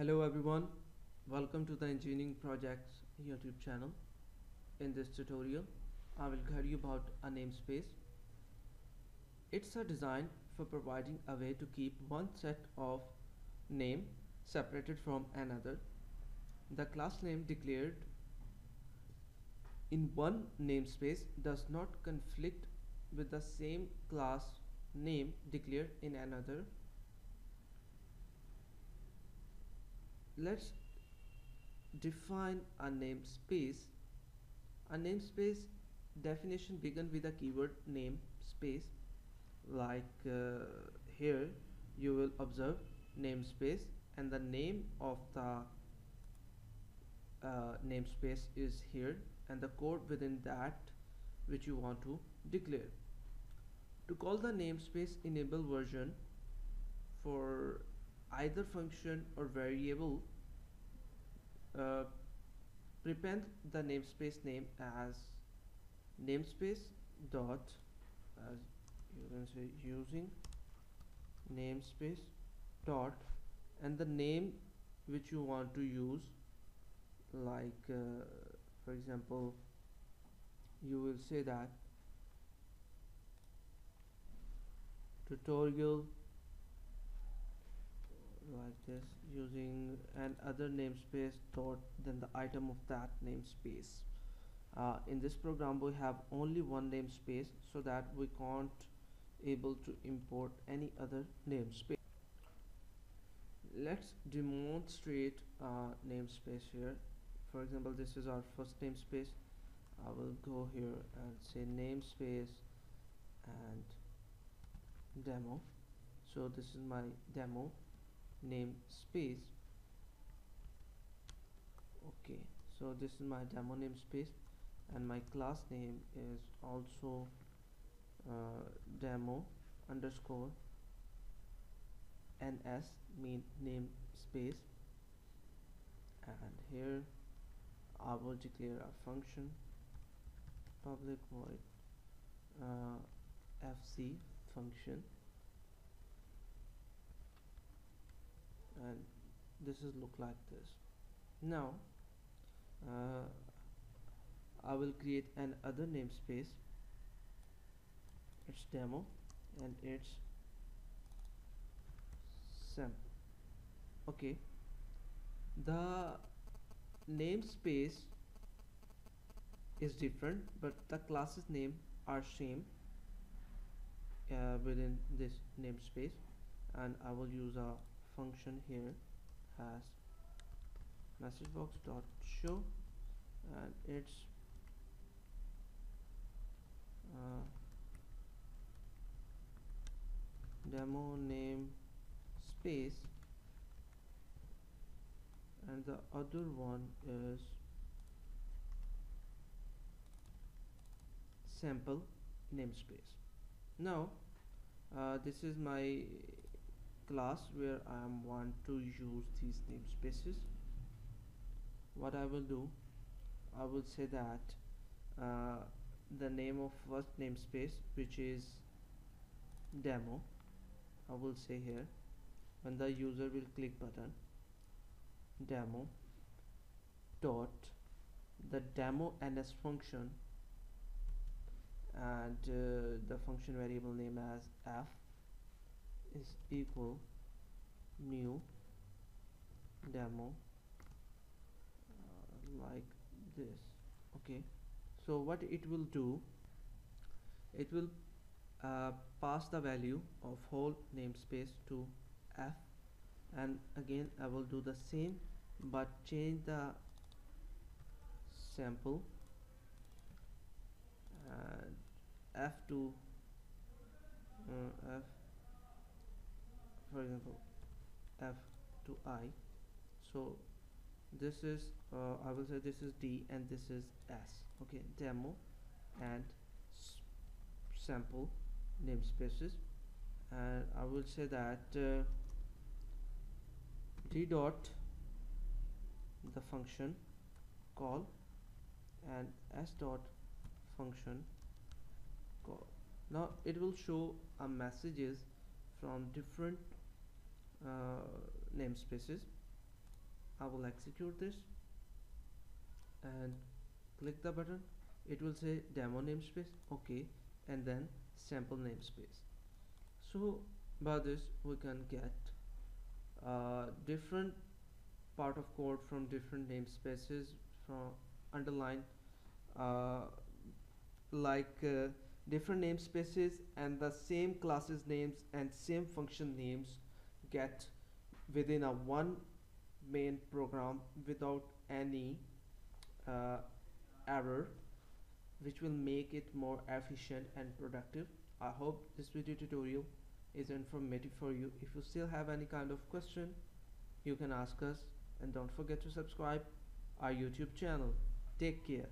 Hello everyone, welcome to the Engineering Projects YouTube channel. In this tutorial, I will guide you about a namespace. It's a design for providing a way to keep one set of name separated from another. The class name declared in one namespace does not conflict with the same class name declared in another let's define a namespace. A namespace definition begin with a keyword namespace like uh, here you will observe namespace and the name of the uh, namespace is here and the code within that which you want to declare. To call the namespace enable version for either function or variable uh, prepend the namespace name as namespace dot as you can say using namespace dot and the name which you want to use like uh, for example you will say that tutorial this using an other namespace dot then the item of that namespace. Uh, in this program we have only one namespace so that we can't able to import any other namespace. Let's demonstrate uh, namespace here. For example this is our first namespace. I will go here and say namespace and demo. So this is my demo namespace okay so this is my demo namespace and my class name is also uh, demo underscore ns mean namespace and here I will declare a function public void uh, fc function and this is look like this. Now uh, I will create an other namespace. It's demo and it's sample okay. The namespace is different but the classes name are same uh, within this namespace. And I will use a function here has message box dot show and its uh, demo name space. And the other one is sample namespace now uh, this is my class where I am want to use these namespaces what I will do I will say that uh, the name of first namespace which is demo I will say here. When the user will click button demo dot the demo ns function and uh, the function variable name as f is equal new demo uh, like this okay? So what it will do it will uh, pass the value of whole namespace to f and again I will do the same but change the sample f to uh, f for example f to i. So this is uh, I will say this is D and this is S okay? Demo and sample namespaces and I will say that uh, D dot the function call and S dot function call. Now it will show a messages from different namespaces. I will execute this and click the button. It will say demo namespace. Okay. And then sample namespace. So by this we can get uh, different part of code from different namespaces from underline uh, like uh, different namespaces and the same classes names and same function names get within a one main program without any uh, error which will make it more efficient and productive. I hope this video tutorial is informative for you. If you still have any kind of question you can ask us. And don't forget to subscribe our youtube channel. Take care